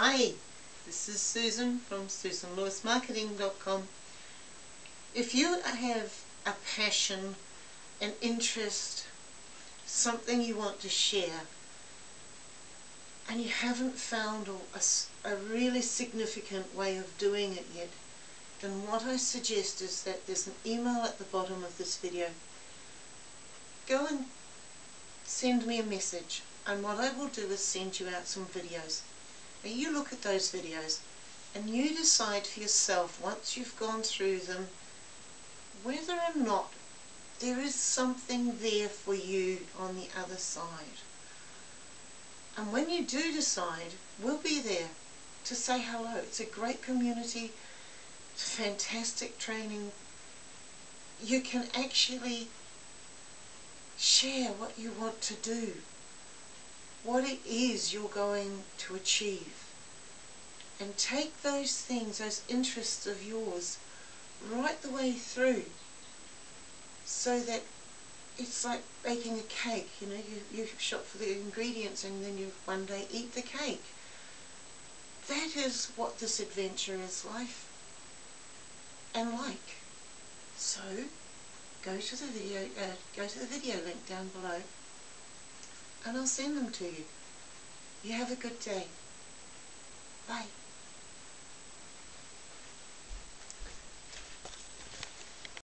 Hi, this is Susan from susanlewismarketing.com. If you have a passion, an interest, something you want to share, and you haven't found a, a really significant way of doing it yet, then what I suggest is that there's an email at the bottom of this video. Go and send me a message and what I will do is send you out some videos. Now you look at those videos and you decide for yourself once you've gone through them whether or not there is something there for you on the other side. And when you do decide, we'll be there to say hello. It's a great community, fantastic training. You can actually share what you want to do, what it is you're going to achieve. And take those things, those interests of yours, right the way through so that it's like baking a cake, you know, you, you shop for the ingredients and then you one day eat the cake. That is what this adventure is like and like. So, go to the video, uh, go to the video link down below and I'll send them to you. You have a good day.